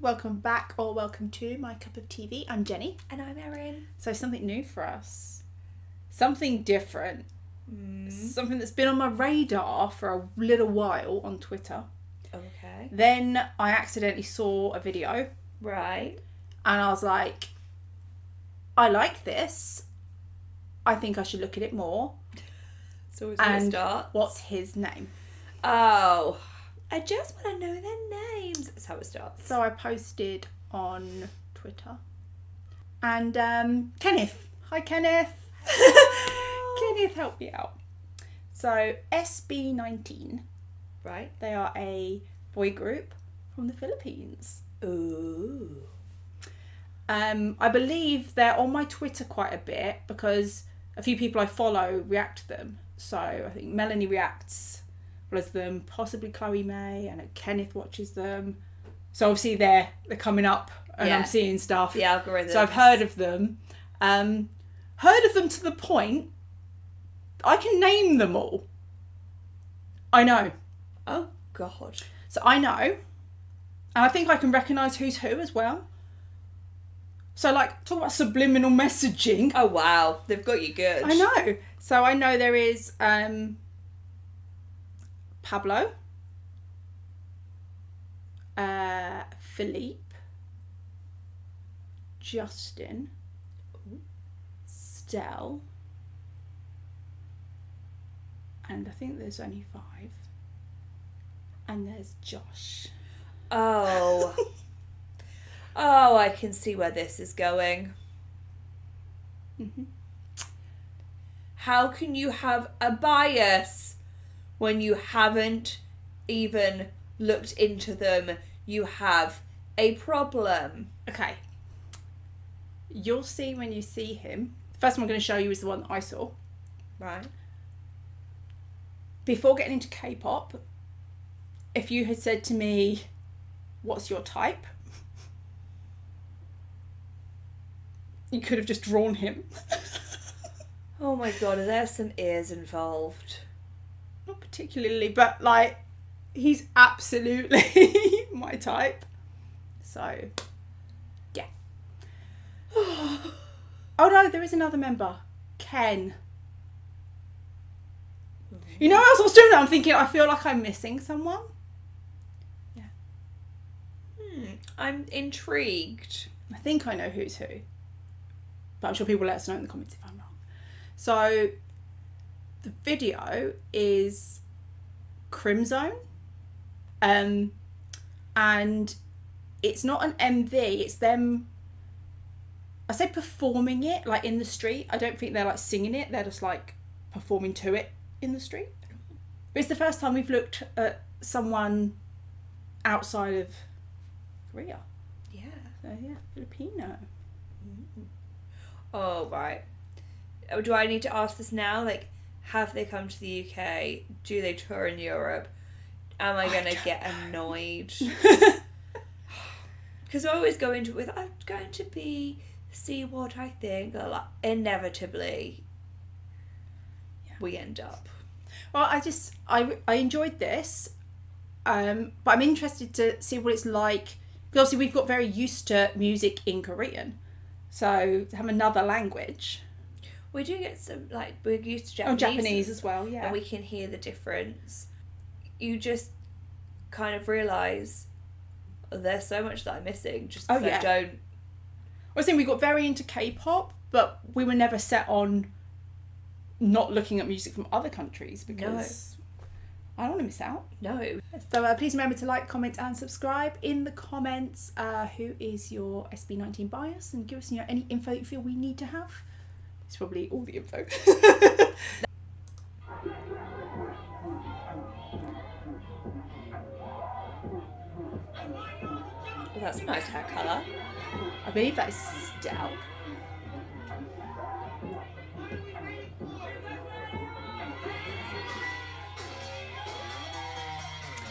welcome back or welcome to my cup of TV. I'm Jenny. And I'm Erin. So, something new for us, something different, mm. something that's been on my radar for a little while on Twitter. Okay. Then I accidentally saw a video Right. and I was like, I like this. I think I should look at it more. So always where it And starts. what's his name? Oh. I just want to know their names. That's how it starts. So I posted on Twitter. And um, Kenneth. Hi, Kenneth. Kenneth, help me out. So SB19, Right. they are a boy group from the Philippines. Ooh. Um, I believe they're on my Twitter quite a bit because a few people I follow react to them. So I think Melanie reacts, follows them, possibly Chloe May, and Kenneth watches them. So obviously they're they're coming up, and Yeah. I'm seeing stuff. The algorithm. So I've heard of them. Um, heard of them to the point I can name them all. I know. Oh, God. So I know. And I think I can recognise who's who as well. So like talk about subliminal messaging. Oh, wow. They've got you good. I know. So I know there is um Pablo. Uh Felip. Justin. Stell. And I think there's only five. And there's Josh. Oh. oh, I can see where this is going. Mhm. How can you have a bias when you haven't even looked into them? You have a problem. Okay. You'll see when you see him. The first one I'm going to show you is the one that I saw. Right. Before getting into K pop, if you had said to me, What's your type? You could have just drawn him. Oh my god, are there some ears involved? Not particularly, but like, he's absolutely my type. So, yeah. oh no, there is another member Ken. You know, as I was doing that, I'm thinking, I feel like I'm missing someone. Hmm, I'm intrigued. I think I know who's who. But I'm sure people let us know in the comments if I'm wrong. So the video is Crimzone. Um and it's not an MV, it's them I say performing it like in the street. I don't think they're like singing it, they're just like performing to it in the street. But it's the first time we've looked at someone outside of Korea. Yeah. So yeah, Filipino. Mm-hmm. Oh, right. Oh, Do I need to ask this now? Like, have they come to the UK? Do they tour in Europe? Am I I going to don't get know. annoyed? Because I always go into it with, I'm going to be, see what I think. Like, inevitably, Yeah. we end up. Well, I just I I enjoyed this, um, but I'm interested to see what it's like. Because obviously we've got very used to music in Korean, so to have another language. We do get some, like, we're used to Oh, Japanese. Japanese as well, yeah. and we can hear the difference. You just kind of realise there's so much that I'm missing just Oh, yeah. I don't. I was saying we got very into K-pop, but we were never set on not looking at music from other countries because I don't want to miss out. No. So uh, please remember to like, comment, and subscribe in the comments. Uh, who is your SB19 bias? And give us you know any info you feel we need to have. It's probably all the info. Well, that's a nice hair colour. I believe that is Stell.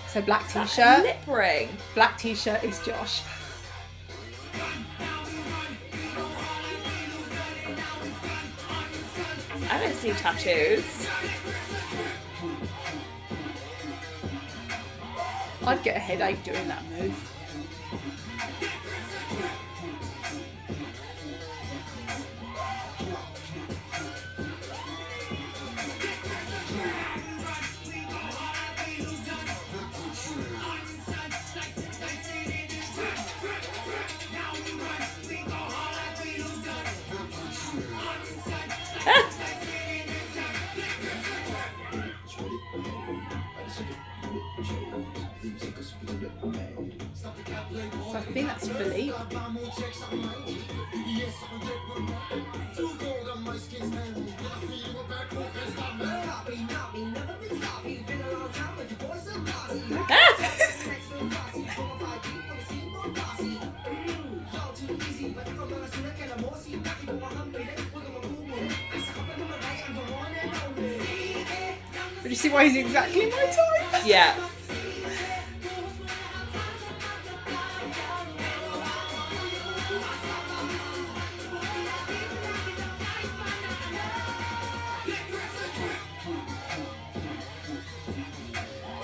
So black t-shirt. Lip ring. Black t-shirt is Josh. I don't see tattoos. I'd get a headache doing that move. I think that's Felip. But you see why he's exactly my type? Yeah.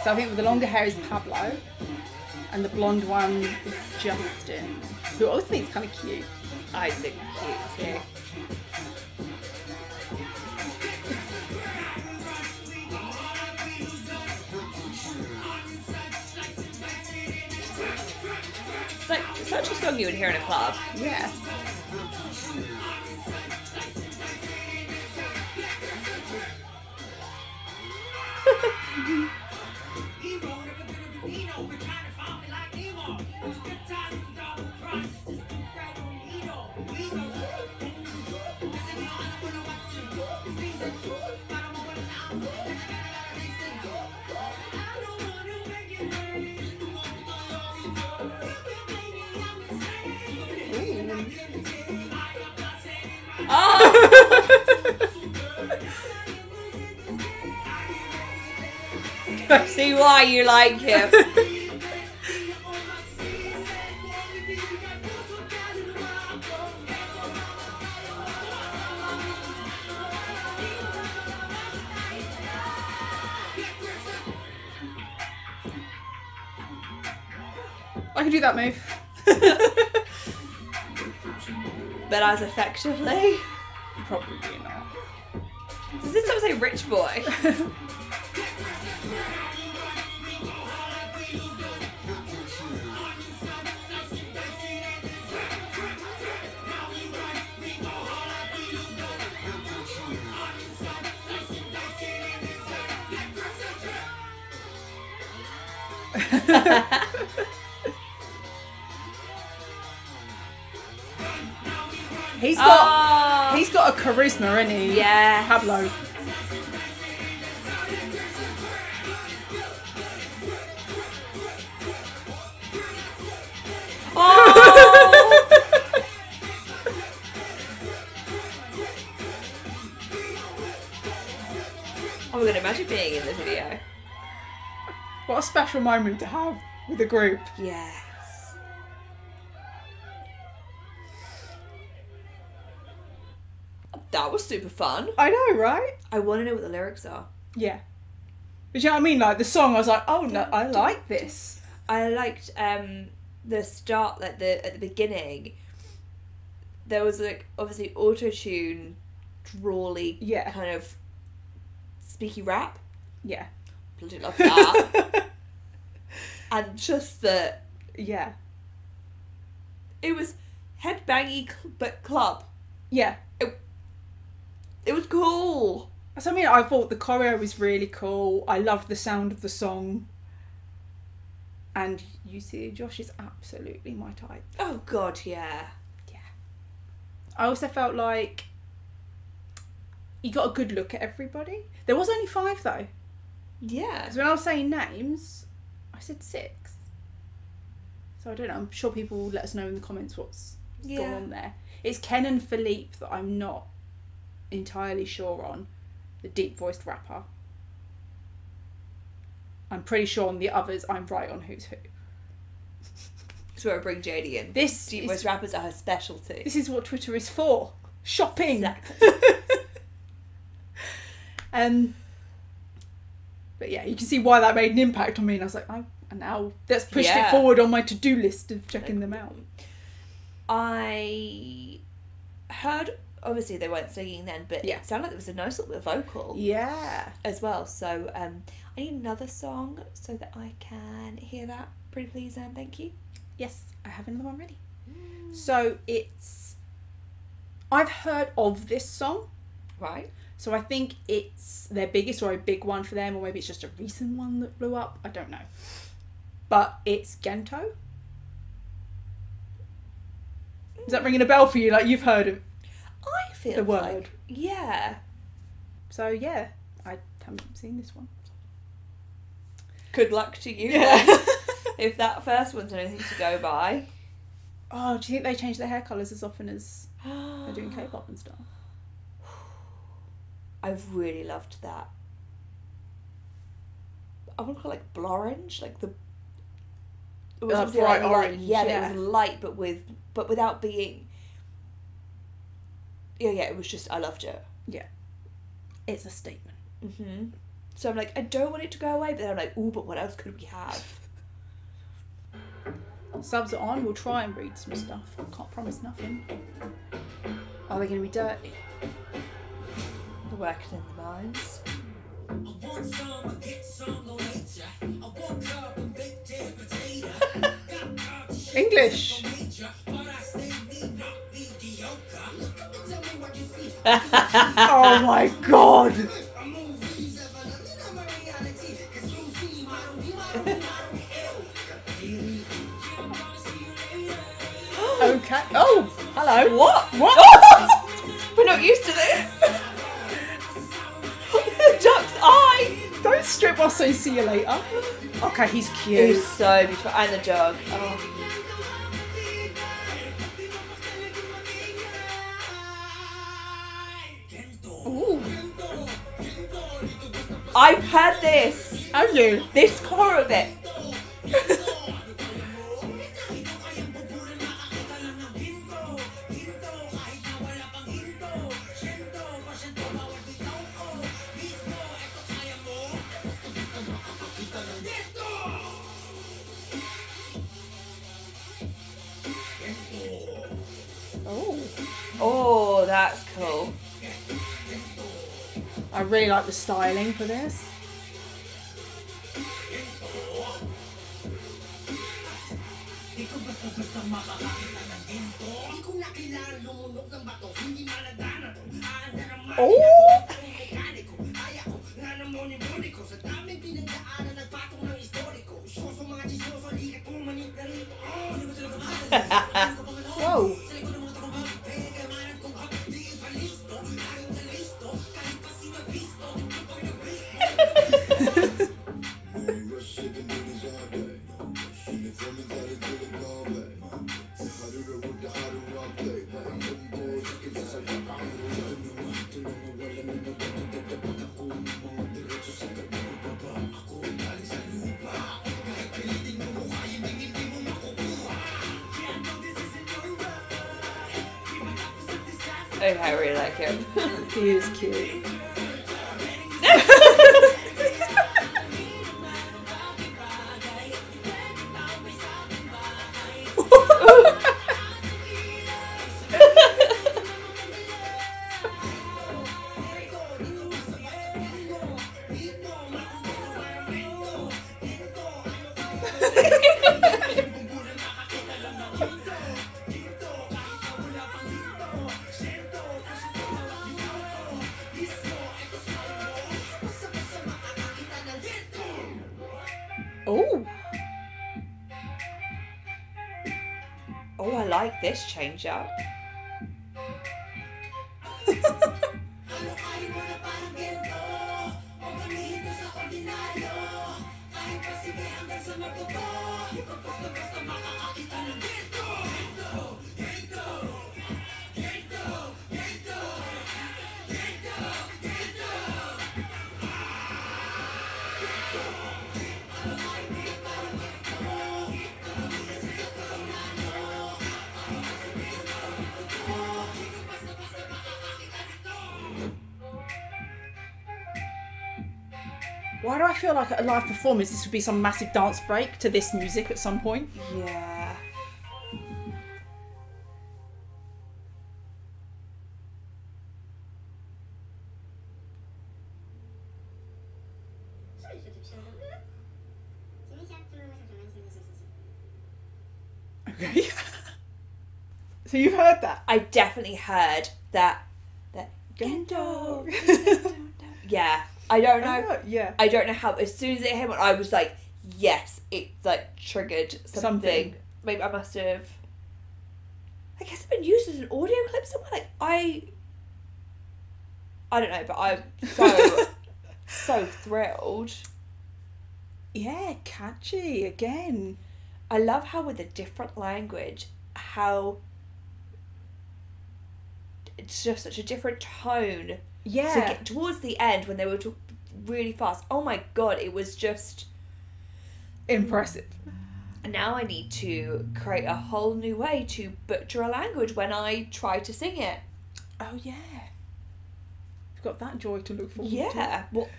So I think with the longer hair is Pablo, and the blonde one is Justin, who I also think is kind of cute. I think cute too. It's like such a song you would hear in a club. Yeah. Why you like him. I can do that move. but as effectively. Probably not. Does this ever say rich boy? He's got oh, he's got a charisma, isn't he? yeah. Pablo. Oh! oh my god, imagine being in this video. What a special moment to have with a group. Yes. That was super fun. I know, right? I want to know what the lyrics are. Yeah. But you know what I mean? Like the song, I was like, oh no, I like this. I liked um the start like the at the beginning. There was like obviously auto tune, drawly Yeah. kind of speaky rap. Yeah. Bloody love that. and just the yeah. it was headbangy cl- but club. Yeah. It was cool. So I mean, I thought the choreo was really cool. I loved the sound of the song. And you see, Josh is absolutely my type. Oh god, yeah. yeah. I also felt like you got a good look at everybody. There was only five though. Yeah. Because when I was saying names, I said six. So I don't know. I'm sure people will let us know in the comments what's gone on there. It's Ken and Felip that I'm not entirely sure on. The deep voiced rapper. I'm pretty sure on the others I'm right on who's who. So I bring JD in. This Deep is, voice rappers are her specialty. this is what Twitter is for. Shopping. Exactly. um but yeah, you can see why that made an impact on me and I was like, oh and now that's pushed Yeah. it forward on my to do list of checking them out. I heard obviously they weren't singing then, but Yeah. it sounded like there was a nice little vocal Yeah. as well. So um, I need another song so that I can hear that. Pretty please and thank you. Yes, I have another one ready. So it's I've heard of this song, Right. So I think it's their biggest or a big one for them, or maybe it's just a recent one that blew up. I don't know. But it's Gento. Is that ringing a bell for you? Like you've heard of? I feel The word. like yeah. So yeah, I haven't seen this one. Good luck to you. Yeah. if that first one's anything to go by. oh, do you think they change their hair colours as often as they're doing K-pop and stuff? I've really loved that. I want to call it like blorange, like the. It Uh, obviously, bright light. orange, Yeah, but yeah. it was light, but with but without being. Yeah, yeah, it was just I loved it. Yeah, it's a statement. hmm So I'm like, I don't want it to go away, but then I'm like, oh, but what else could we have? Subs are on. We'll try and read some stuff. Can't promise nothing. Are they going to be dirty? The working in the mines. English. oh my god. okay. Oh, hello. What? What? We're not used to this. Strip while saying see you later. Okay, he's cute. He's so beautiful, and the jug. Oh. Ooh. I've heard this. Have you? This core of it. I really like the styling for this. Oh! He is cute. This change up. Performance this would be some massive dance break to this music at some point? Yeah. Okay. so you've heard that? I definitely heard that that Gento. Yeah, I don't oh, know. Oh, yeah. I don't know how. As soon as it hit, I was like, yes, it like triggered something. Something. Maybe I must have. I guess it's been used as an audio clip somewhere. Like I. I don't know, but I'm so so thrilled. Yeah, catchy again. I love how with a different language, how it's just such a different tone. So Yeah. get, towards the end when they were t- really fast, oh my god, it was just. Impressive. And now I need to create a whole new way to butcher a language when I try to sing it. Oh yeah. You've got that joy to look forward to. Yeah. What,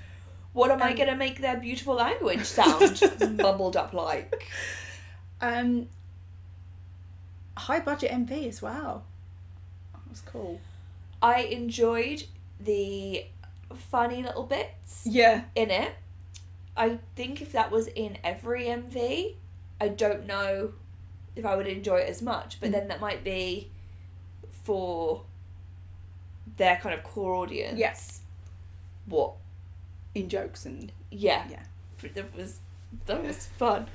what am I Um, going to make their beautiful language sound mumbled up like? Um high budget MV as well. That was cool. I enjoyed the funny little bits. Yeah. in it. I think if that was in every MV, I don't know if I would enjoy it as much. But Mm. then that might be for their kind of core audience. Yes. What? In jokes and Yeah. Yeah. That was that was fun.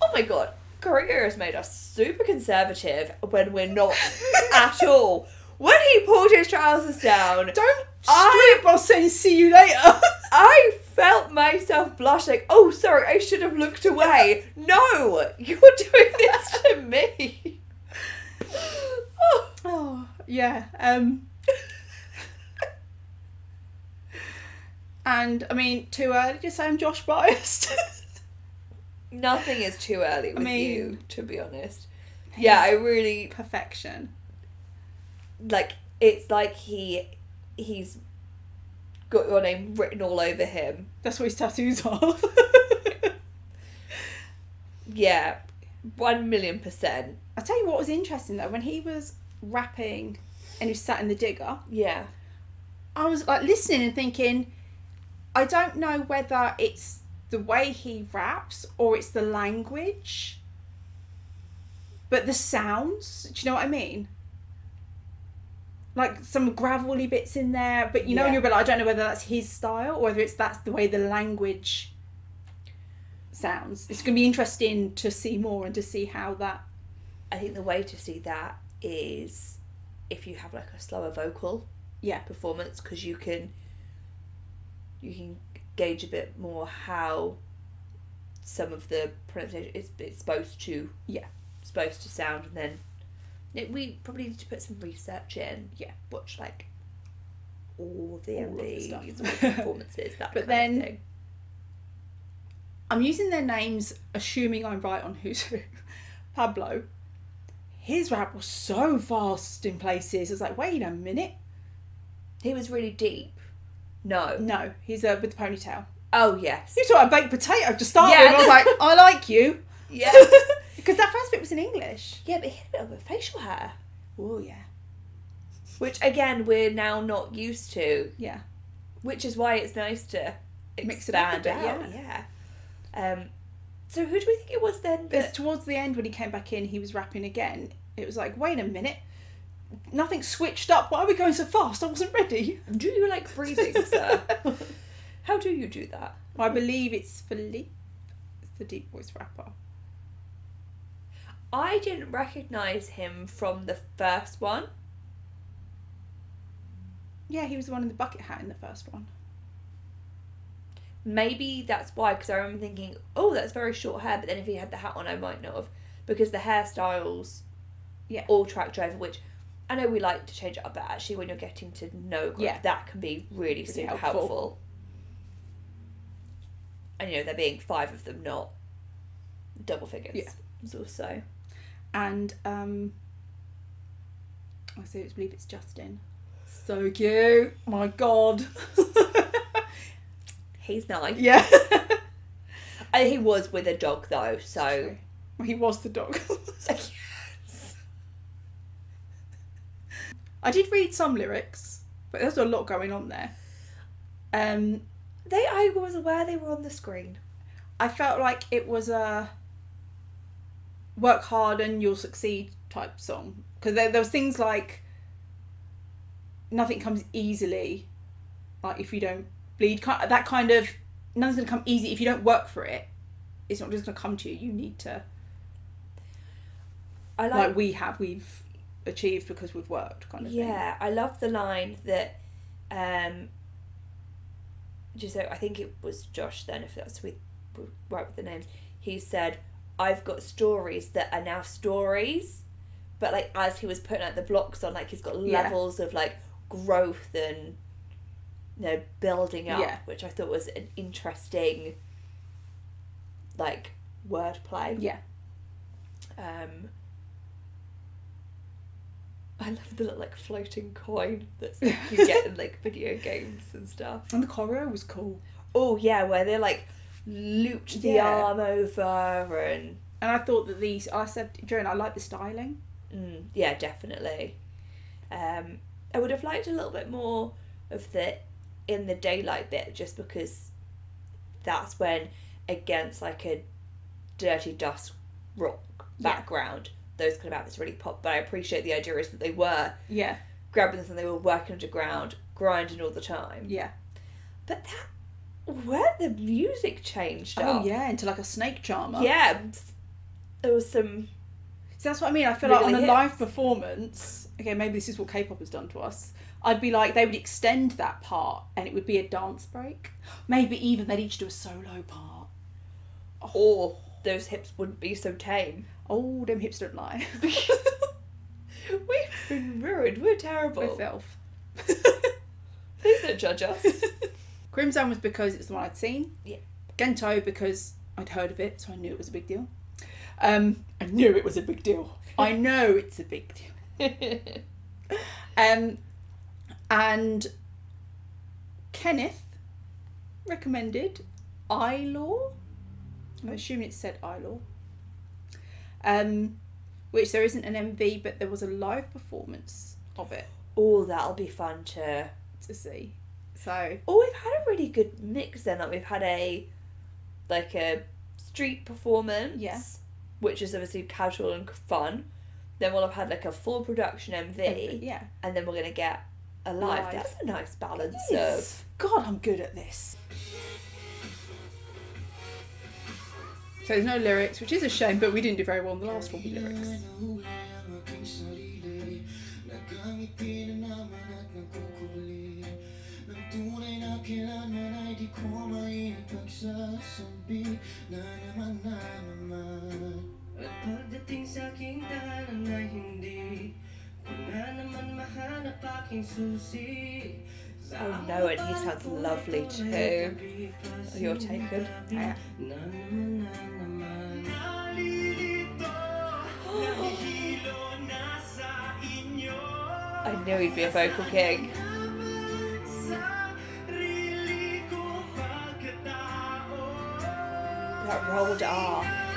Oh my god. Korea has made us super conservative when we're not at all. When he pulled his trousers down, don't I- strip while saying see you later. I felt myself blush like, oh, sorry, I should have looked away. No, you're doing this to me. Oh. oh yeah. Um and I mean too early to say I'm Josh biased. Nothing is too early with mean- you, to be honest. Yeah, I really Perfection. Like. It's like he, he's got your name written all over him. That's what his tattoos are. Yeah, one million percent. I tell you what was interesting though, when he was rapping and he sat in the digger, Yeah, I was like listening and thinking, I don't know whether it's the way he raps or it's the language, but the sounds. Do you know what I mean? Like some gravelly bits in there, but you know, Yeah. you're like, I don't know whether that's his style or whether it's that's the way the language sounds. It's going to be interesting to see more and to see how that. I think the way to see that is if you have like a slower vocal. Yeah. performance because you can you can gauge a bit more how some of the pronunciation is it's supposed to Yeah. supposed to sound and then we probably need to put some research in Yeah. watch like all the All MVs all the performances that But then-. I'm using their names, assuming I'm right on who's who. Pablo. His rap was so fast in places. I was like, wait a minute. he was really deep no No, he's uh, with the ponytail. oh yes You talk about baked potato to start Yeah. with. I was like, I like you. yeah Because that first bit was in English. yeah but he had a bit of a facial hair Oh, yeah. which again we're now not used to Yeah. which is why it's nice to Mix it up a expand bit, out. Yeah. Um. So who do we think it was then? But That, towards the end, when he came back in, he was rapping again. It was like, wait a minute. Nothing switched up. Why are we going so fast? I wasn't ready. do you like breathing, sir? How do you do that? I believe it's Felip. It's the deep voice rapper. I didn't recognize him from the first one. Yeah, he was the one in the bucket hat in the first one. Maybe that's why, because I remember thinking, oh, that's very short hair. But then if he had the hat on, I might not have, because the hairstyles, Yeah. all tracked over. Which I know we like to change it up, but actually, when you're getting to know, group, Yeah. that can be really, super helpful. helpful. And you know, there being five of them, not double figures. Yeah. Also and um I say it's believe it's Justin. So cute. My God. he's nice. yeah. And he was with a dog though, so Well, he was the dog. I did read some lyrics, but there's a lot going on there. Um, they I was aware they were on the screen. I felt like it was a work hard and you'll succeed type song because there, there was things like nothing comes easily. Like if you don't bleed, that kind of nothing's gonna come easy if you don't work for it. It's not just gonna come to you. You need to I like, like, we have. We've achieved because we've worked, kind of thing. yeah, I love the line that um just so I think it was Josh then if that's with- right with the names. He said, I've got stories that are now stories but like as he was putting out the blocks on like he's got Yeah. levels of like growth and you know building up Yeah. which I thought was an interesting like wordplay. Yeah. Um, I love the little like floating coin that you get in like video games and stuff. And the choreo was cool. Oh yeah, where they're like looped the Yeah. arm over and And I thought that these, I said, Joan, I like the styling. mm, yeah, definitely. Um, I would have liked a little bit more of the in the daylight bit, just because that's when against like a dirty dust rock Yeah. background, those kind of outfits really pop. But I appreciate the idea is that they were Yeah. grabbing this and they were working underground, grinding all the time. Yeah. But that where the music changed Oh, up. yeah, into like a snake charmer. Yeah. There was some So that's what I mean. I feel like on Really a hits. live performance, okay, maybe this is what K-pop has done to us. I'd be like, they would extend that part, and it would be a dance break. Maybe even they'd each do a solo part. Oh. or those hips wouldn't be so tame. Oh, them hips don't lie. We've been ruined. We're terrible. We're filth. Please don't judge us. Crimzone was because it's the one I'd seen. Yeah. Gento because I'd heard of it, so I knew it was a big deal. Um, I knew it was a big deal. I know it's a big deal. Um, and Kenneth recommended Ilaw. I'm assuming it said Ilaw. Um, which there isn't an MV, but there was a live performance of it oh, that'll be fun to. to see. So Oh, we've had a really good mix then. Like we've had a like a street performance. Yeah. Which is obviously casual and fun. Then we'll have had like a full production MV, yeah, and then we're gonna get a live. Live. That's a nice balance Yes. of. God, I'm good at this. So there's no lyrics, which is a shame, but we didn't do very well in the last one with lyrics. Kailanman ay di sa aking tahanan ay hindi Ko na naman mahanap aking susi Oh no, and he sounds lovely too. Oh. Yeah. Nahihilo na sa inyo I knew he'd be a vocal king. That rolled R. Oh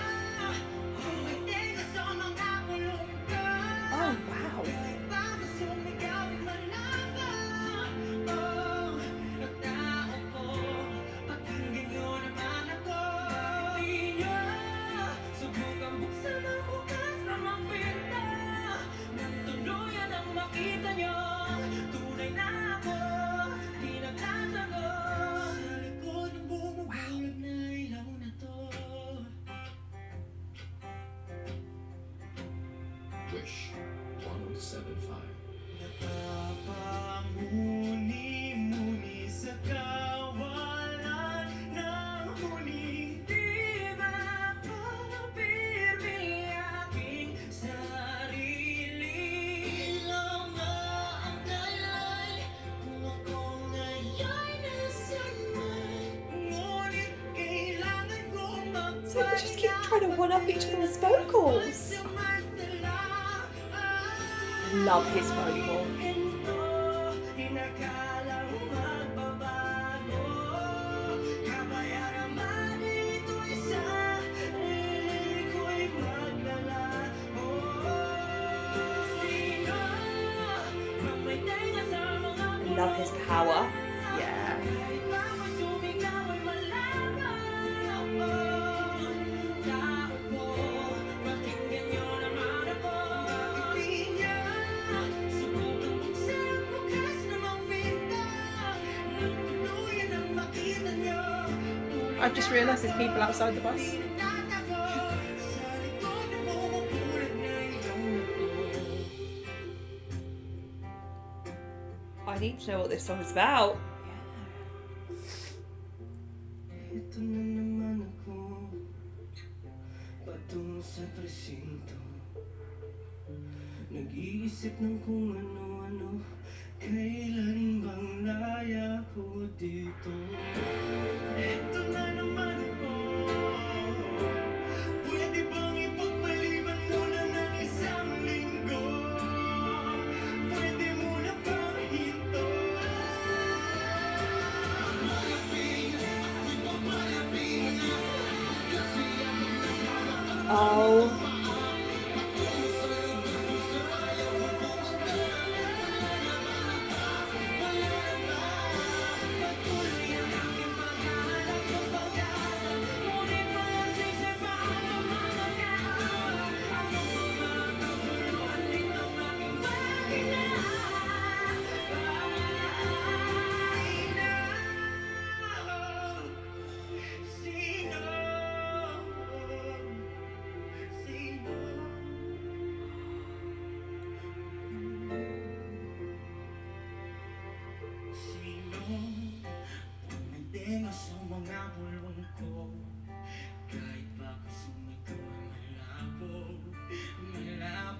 trying to one up each other's vocals. Love his vocal. I love his power. I've just realised there's people outside the bus. I need to know what this song is about. Ito na naman ako Patungo sa presinto Nag-iisip ng kung ano-ano Kailan bang laya ko dito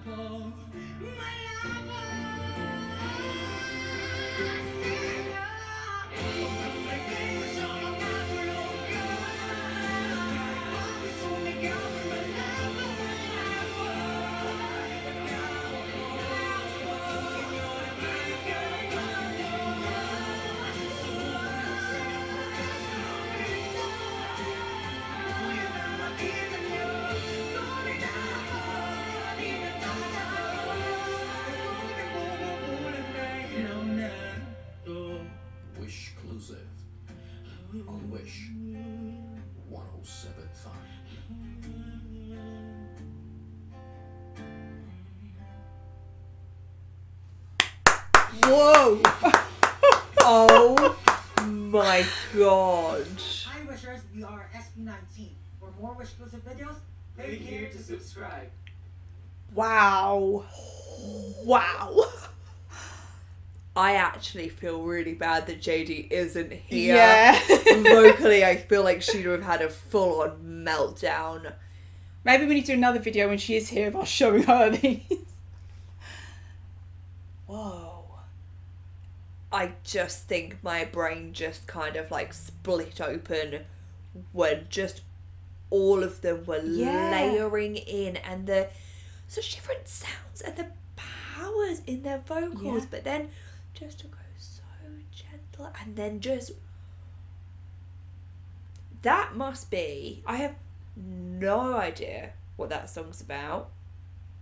Malabo here to subscribe. Wow. Wow. I actually feel really bad that JD isn't here. Yeah. Vocally, I feel like she'd have had a full on meltdown. Maybe we need to do another video when she is here of us showing her these. Whoa. I just think my brain just kind of like split open when just all of them were Yeah. layering in and the such different sounds and the powers in their vocals, Yeah. but then just to go so gentle and then just that must be I have no idea what that song's about.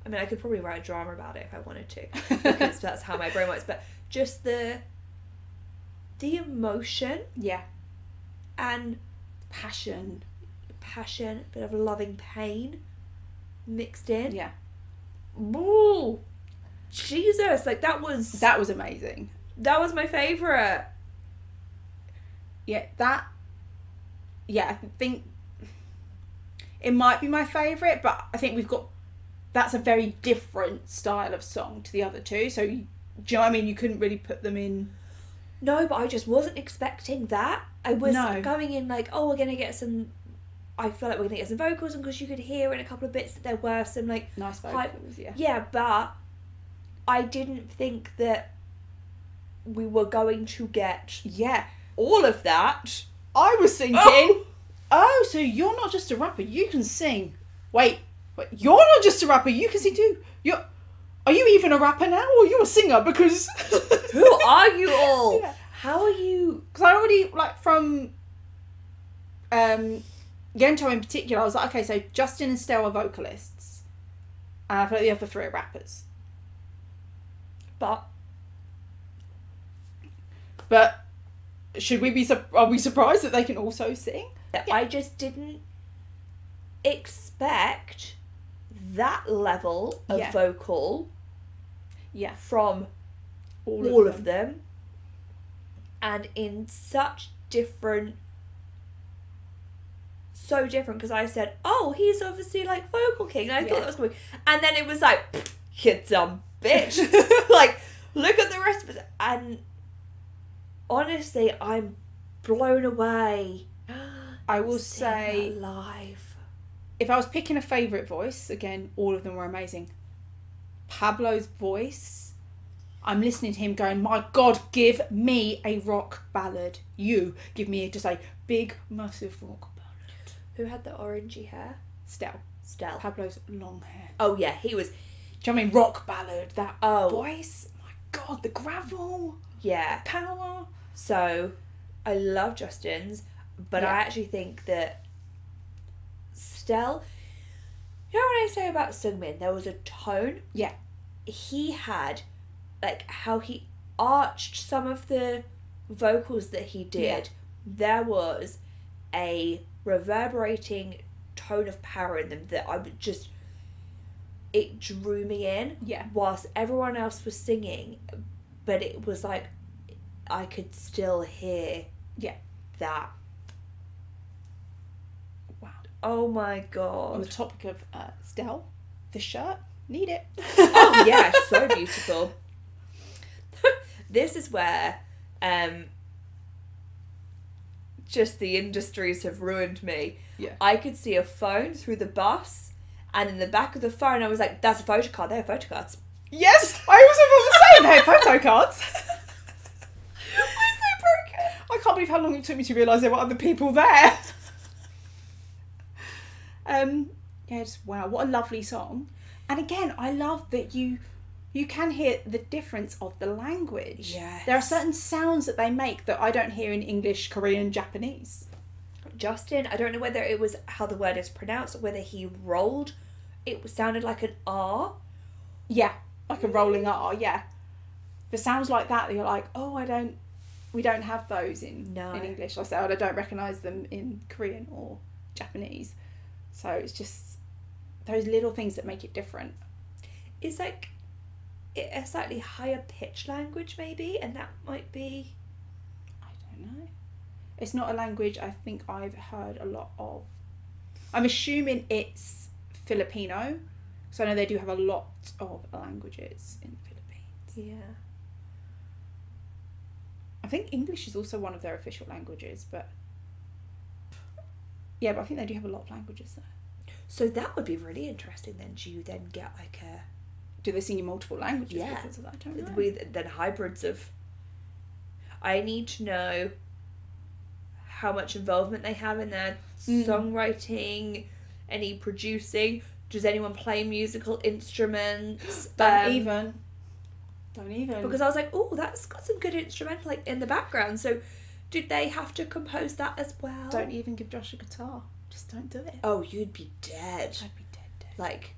I mean I could probably write a drama about it if I wanted to because that's how my brain works. But just the the emotion Yeah. and Passion. Passion, a bit of loving pain mixed in. Yeah. Ooh, Jesus! Like that was that, was amazing. That was my favorite. Yeah, that. Yeah, I think it might be my favourite, but I think we've got. That's a very different style of song to the other two. So, you, do you know what I mean? You couldn't really put them in. No, but I just wasn't expecting that. I was No. going in like, oh, we're gonna get some. I feel like we're gonna get some vocals, and because you could hear in a couple of bits that there were some like Nice vocals, yeah. Yeah, but I didn't think that we were going to get Yeah. all of that. I was thinking, Oh! oh, so you're not just a rapper, you can sing. Wait, wait, you're not just a rapper, you can sing too. You're, are you even a rapper now, or you're a singer? Because Who are you all? Yeah. How are you? because I already like from um Gento in particular, I was like, okay, so Justin and Stell are vocalists, and I feel like the other three are rappers. But But should we be are we surprised that they can also sing? I just didn't expect that level of Yeah. vocal Yeah, from all, all, of, of, them. them. and in such different. So different because I said, "Oh, he's obviously like vocal king." And I Yeah. thought that was coming, and then it was like, "You dumb bitch!" like, look at the rest of it, and honestly, I'm blown away. I will say, live. if I was picking a favourite voice, again, all of them were amazing. Pablo's voice, I'm listening to him going, My God, give me a rock ballad. You give me just a big, massive rock. Who had the orangey hair? Stell. Stell. Pablo's long hair. Oh yeah, he was. Do you know what I mean? Rock ballad. That Oh. voice. My God, the gravel, Yeah. power. So, I love Justin's, but Yeah. I actually think that Stell. You know what I say about Sungmin? There was a tone. Yeah. He had, like, how he arched some of the vocals that he did. There was a reverberating tone of power in them that I would just. It drew me in Yeah. whilst everyone else was singing, but it was like I could still hear Yeah. that. Wow. Oh my god. On the topic of uh, Stell, the shirt, need it. oh yeah, so beautiful. this is where um just the industries have ruined me. Yeah. I could see a phone through the bus and in the back of the phone I was like, that's a photo card, they have photo cards. Yes, I was felt the same. They had photo cards. Why is they broken? I can't believe how long it took me to realise there were other people there. um, yeah, just wow, what a lovely song. And again, I love that you you can hear the difference of the language. Yes. There are certain sounds that they make that I don't hear in English, Korean, Japanese. Justin, I don't know whether it was how the word is pronounced whether he rolled. It sounded like an R. Yeah, like a rolling R, yeah. The sounds like that, you're like, oh, I don't, we don't have those in No. in English. I said I don't recognise them in Korean or Japanese. So it's just those little things that make it different. It's like a slightly higher pitch language, maybe, and that might be. I don't know. It's not a language I think I've heard a lot of. I'm assuming it's Filipino, so I know they do have a lot of languages in the Philippines. Yeah. I think English is also one of their official languages, but yeah, but I think they do have a lot of languages there. So that would be really interesting. Then do you then get like a Do they sing in multiple languages Yeah. because of that? I don't know. with then hybrids of. I need to know how much involvement they have in their Mm. songwriting, any producing. Does anyone play musical instruments? don't Um, even. Don't even. because I was like, oh, that's got some good instrumental like in the background. So, did they have to compose that as well? don't even give Josh a guitar. Just don't do it. Oh, you'd be dead. I'd be dead. dead. Like,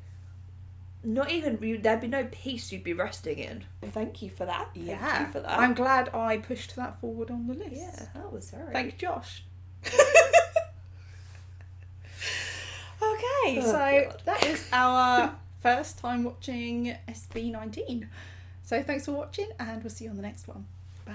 not even. There'd be no peace you'd be resting in. Thank you for that. Thank Yeah, you for that. I'm glad I pushed that forward on the list. yeah, that was very. Thank Josh. okay, Oh, so God. that is our first time watching SB19. So thanks for watching, and we'll see you on the next one. Bye.